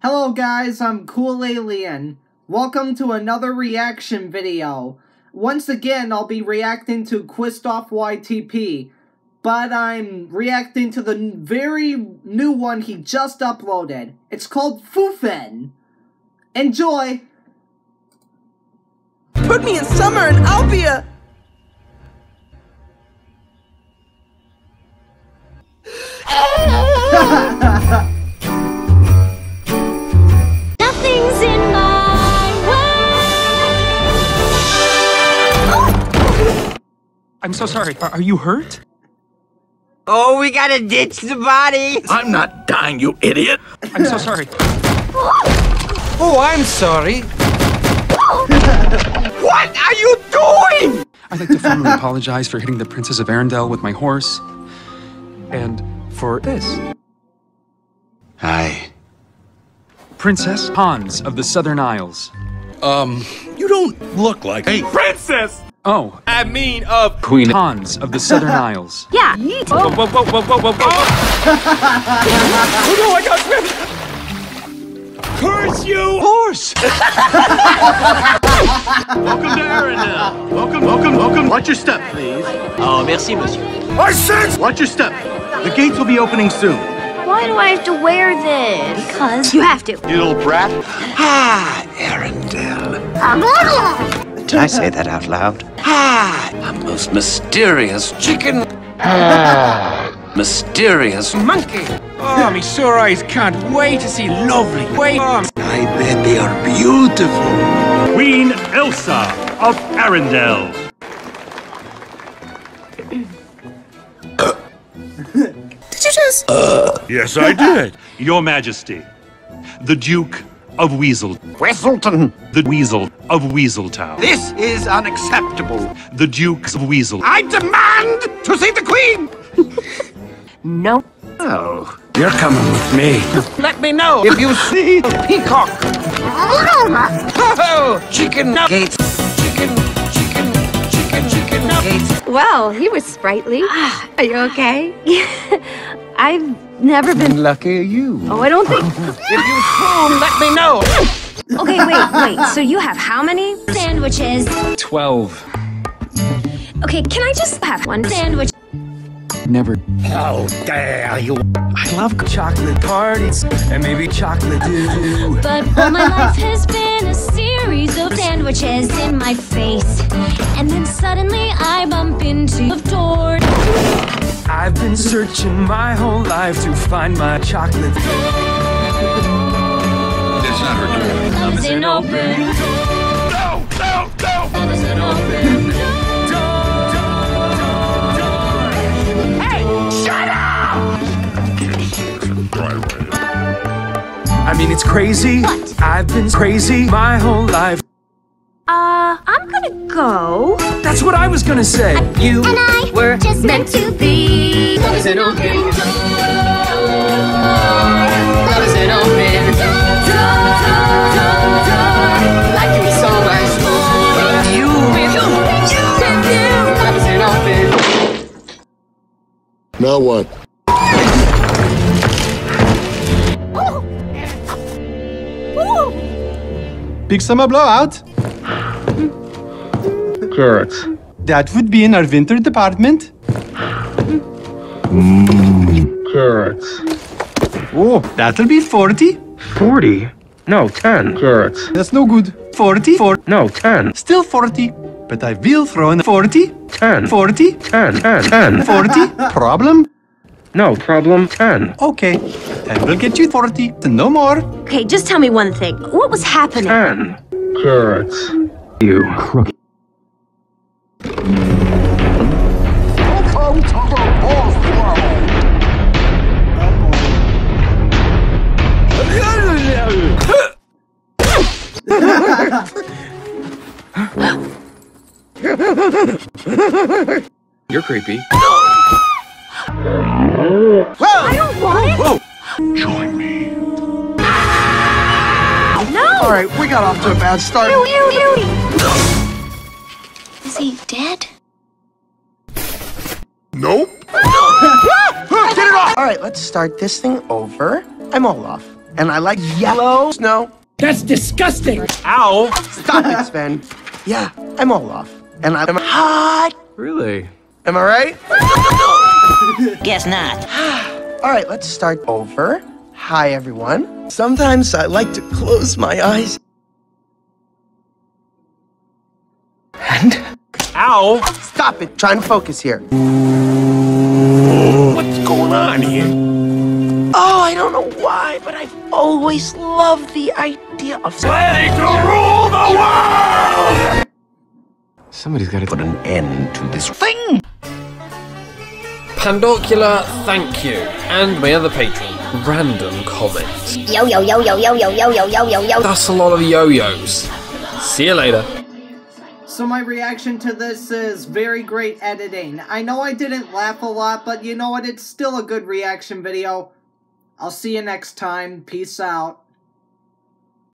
Hello guys, I'm Cool Alien. Welcome to another reaction video. Once again, I'll be reacting to Qwistoff YTP, but I'm reacting to the very new one he just uploaded. It's called Foofen. Enjoy! Put me in summer and I'll I'm so sorry. Are, are you hurt? Oh, we gotta ditch the body! I'm not dying, you idiot! I'm so sorry. Oh, I'm sorry. what are you doing? I'd like to formally apologize for hitting the Princess of Arendelle with my horse. And for this. Hi. Princess Hans of the Southern Isles. Um, you don't look like a princess! Oh, I mean, of Queen Hans of the Southern Isles. Yeah. Whoa, whoa, whoa, whoa, whoa, whoa, whoa! oh no, I got ripped! Curse you! Horse! welcome to Arendelle. Welcome, welcome, welcome. Watch your step, please. Oh, merci, monsieur. I said! Watch your step. The gates will be opening soon. Why do I have to wear this? Because you have to. You little brat. Ah, Arendelle. Did I say that out loud? Ah, a most mysterious chicken. Ah, mysterious monkey. Oh, me sore eyes can't wait to see lovely. Wait. Oh, I bet they are beautiful. Queen Elsa of Arendelle. did you just... Yes, I did. Your Majesty, the Duke of Weasel, Weselton. the Weasel of Weaseltown, This is unacceptable. the Dukes of Weasel. I demand to see the Queen. No. Oh, You're coming with me. let me know if you see a peacock. Oh, chicken nuggets. Chicken, chicken, chicken, chicken nuggets. Well, he was sprightly. Ah, are you okay? I've never been. Lucky you. Oh, I don't think. If you swoon, let me know. Okay, wait, wait. So you have how many sandwiches? Twelve. Okay, can I just have one sandwich? Never. How dare you! I love chocolate parties and maybe chocolate too. But all my life has been a series of sandwiches in my face. And then suddenly I bump into a door. I've been searching my whole life to find my chocolate. It's not her doing. Love isn't open. No, no, no! Love isn't open. I mean, it's crazy. What? I've been crazy my whole life. Uh, I'm gonna go. That's what I was gonna say. You And I were just meant to be. Love open. Love isn't open. Life can so much more. You. You, you. Love isn't open. Now what? Big summer blowout? Carrots. That would be in our winter department. Carrots. Oh, that'll be 40. 40? No, 10. Carrots. That's no good. 40, 4, No, 10. still 40. But I will throw in 40, 10. 40, 10. 10. 10. 40. Problem? No problem. 10. Okay. Then we'll get you 40, and no more. Okay, just tell me one thing. What was happening? 10. Carrots. You. You're creepy. I don't want it. Join me. No. All right, we got off to a bad start. Ew, ew, ew. Is he dead? Nope. Get it off! All right, let's start this thing over. I'm Olaf. and I like yellow snow. That's disgusting. Ow! Stop it, Sven. Yeah, I'm Olaf, and I'm hot. Really? Am I right? Guess not. All right, let's start over. Hi, everyone. Sometimes I like to close my eyes. And. Ow! Stop it. Try and focus here. What's going on here? Oh, I don't know why, but I've always loved the idea of Planning to rule the world! Somebody's got to put an end to this thing. Pandocula, thank you. And my other patron, Random Comment. Yo yo yo yo yo yo yo yo yo yo yo. That's a lot of yo-yos. See you later. So my reaction to this is very great editing. I know I didn't laugh a lot, but you know what? It's still a good reaction video. I'll see you next time. Peace out.